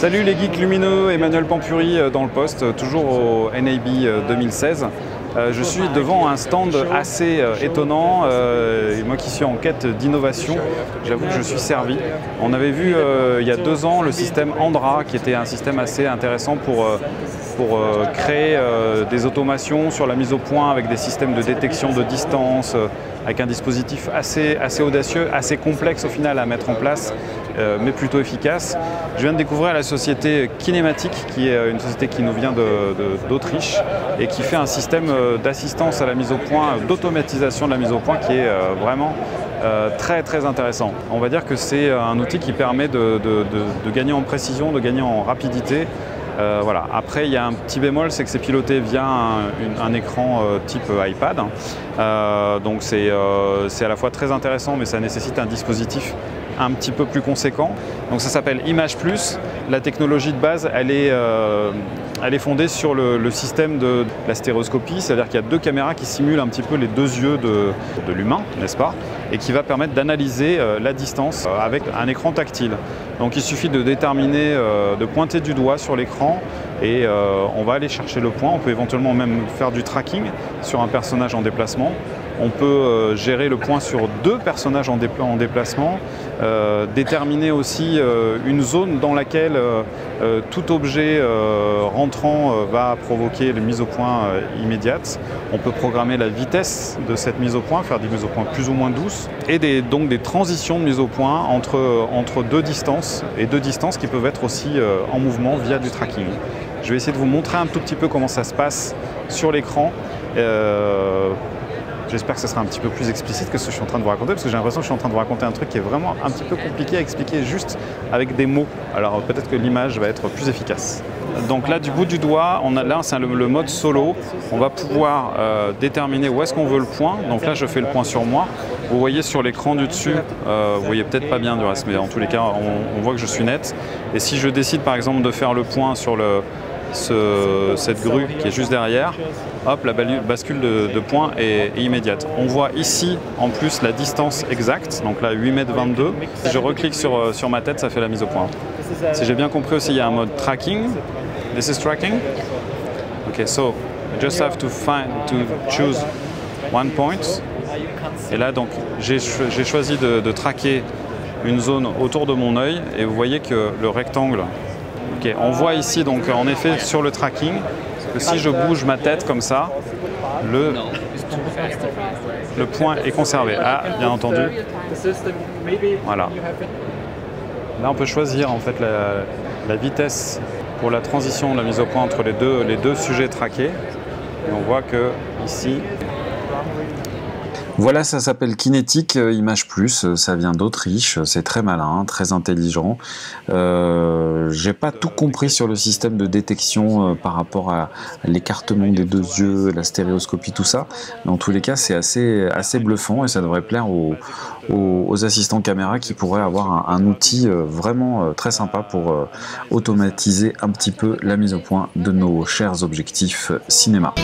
Salut les geeks lumineux, Emmanuel Pampuri euh, dans le poste, euh, toujours au NAB 2016. Euh, je suis devant un stand assez étonnant, moi qui suis en quête d'innovation, j'avoue que je suis servi. On avait vu il y a deux ans le système Andra, qui était un système assez intéressant pour, pour créer des automations sur la mise au point avec des systèmes de détection de distance, avec un dispositif assez, assez audacieux, assez complexe au final à mettre en place, mais plutôt efficace. Je viens de découvrir la société Kinématique, qui est une société qui nous vient d'Autriche et qui fait un système euh, d'assistance à la mise au point, d'automatisation de la mise au point qui est euh, vraiment euh, très très intéressant. On va dire que c'est un outil qui permet de, gagner en précision, de gagner en rapidité. voilà. Après, il y a un petit bémol, c'est que c'est piloté via un, écran type iPad. donc c'est à la fois très intéressant, mais ça nécessite un dispositif un petit peu plus conséquent. Donc ça s'appelle Image Plus. La technologie de base, elle est, euh, fondée sur le, système de la stéréoscopie, c'est-à-dire qu'il y a deux caméras qui simulent un petit peu les deux yeux de, l'humain, n'est-ce pas? Et qui va permettre d'analyser euh, la distance euh, avec un écran tactile. Donc il suffit de déterminer, de pointer du doigt sur l'écran et on va aller chercher le point. On peut éventuellement même faire du tracking sur un personnage en déplacement. On peut euh, gérer le point sur deux personnages en, déplacement, euh, déterminer aussi euh, une zone dans laquelle tout objet rentrant va provoquer une mise au point immédiate. On peut programmer la vitesse de cette mise au point, faire des mises au point plus ou moins douces, et donc des transitions de mise au point entre deux distances, et deux distances qui peuvent être aussi en mouvement via du tracking. Je vais essayer de vous montrer un tout petit peu comment ça se passe sur l'écran. J'espère que ce sera un petit peu plus explicite que ce que je suis en train de vous raconter, parce que j'ai l'impression que je suis en train de vous raconter un truc qui est vraiment un petit peu compliqué à expliquer juste avec des mots. Alors peut-être que l'image va être plus efficace. Donc là, du bout du doigt, là c'est le, mode solo. On va pouvoir euh, déterminer où est-ce qu'on veut le point. Donc là, je fais le point sur moi. Vous voyez sur l'écran du dessus, euh, vous voyez peut-être pas bien du reste, mais en tous les cas, on voit que je suis net. Et si je décide par exemple de faire le point sur le, cette grue qui est juste derrière, hop, la bascule de, points est, immédiate. On voit ici en plus la distance exacte, donc là 8 mètres 22. Si je reclique sur, euh, sur ma tête, ça fait la mise au point. Si j'ai bien compris aussi, il y a un mode tracking. This is tracking? Ok, so I just have to find to choose one point. Et là donc j'ai choisi de, de traquer une zone autour de mon œil et vous voyez que le rectangle on voit ici donc en effet sur le tracking que si je bouge ma tête comme ça, le, point est conservé. Ah, bien entendu. Voilà. Là, on peut choisir en fait la, vitesse pour la transition, la mise au point entre les deux, les deux sujets traqués. Et on voit que ici, voilà, ça s'appelle Kinétique euh, Image Plus, euh, ça vient d'Autriche, c'est très malin, très intelligent. Euh, J'ai pas tout compris sur le système de détection euh, par rapport à l'écartement des deux yeux, la stéréoscopie, tout ça. Mais en tous les cas, c'est assez, assez bluffant et ça devrait plaire aux, assistants caméra qui pourraient avoir un outil vraiment très sympa pour automatiser un petit peu la mise au point de nos chers objectifs cinéma.